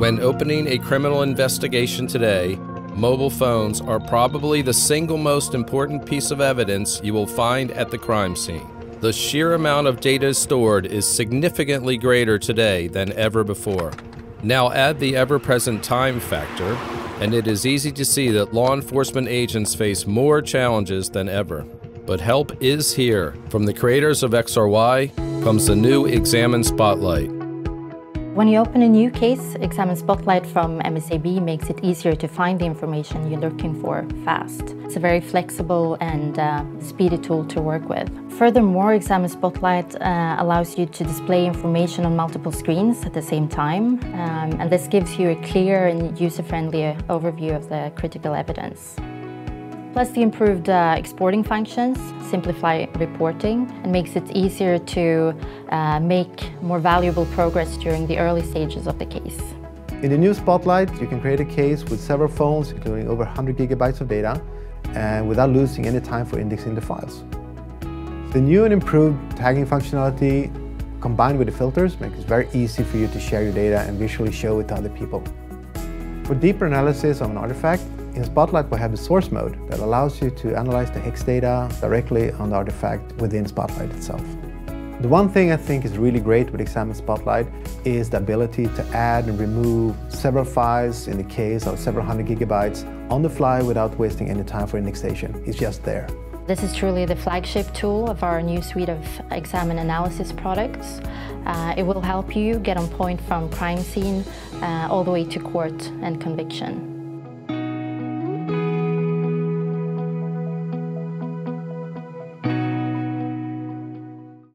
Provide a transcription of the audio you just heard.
When opening a criminal investigation today, mobile phones are probably the single most important piece of evidence you will find at the crime scene. The sheer amount of data stored is significantly greater today than ever before. Now add the ever present time factor, and it is easy to see that law enforcement agents face more challenges than ever. But help is here. From the creators of XRY comes the new XAMN Spotlight. When you open a new case, XAMN Spotlight from MSAB makes it easier to find the information you're looking for fast. It's a very flexible and uh, speedy tool to work with. Furthermore, XAMN Spotlight uh, allows you to display information on multiple screens at the same time, um, and this gives you a clear and user-friendly overview of the critical evidence. Plus the improved uh, exporting functions simplify reporting and makes it easier to uh, make more valuable progress during the early stages of the case. In the new Spotlight, you can create a case with several phones, including over 100 gigabytes of data, and without losing any time for indexing the files. The new and improved tagging functionality combined with the filters makes it very easy for you to share your data and visually show it to other people. For deeper analysis of an artifact, in Spotlight, we have the source mode that allows you to analyze the hex data directly on the artifact within Spotlight itself. The one thing I think is really great with XAMN Spotlight is the ability to add and remove several files in the case of several hundred gigabytes on the fly without wasting any time for indexation. It's just there. This is truly the flagship tool of our new suite of XAMN analysis products. Uh, it will help you get on point from crime scene uh, all the way to court and conviction.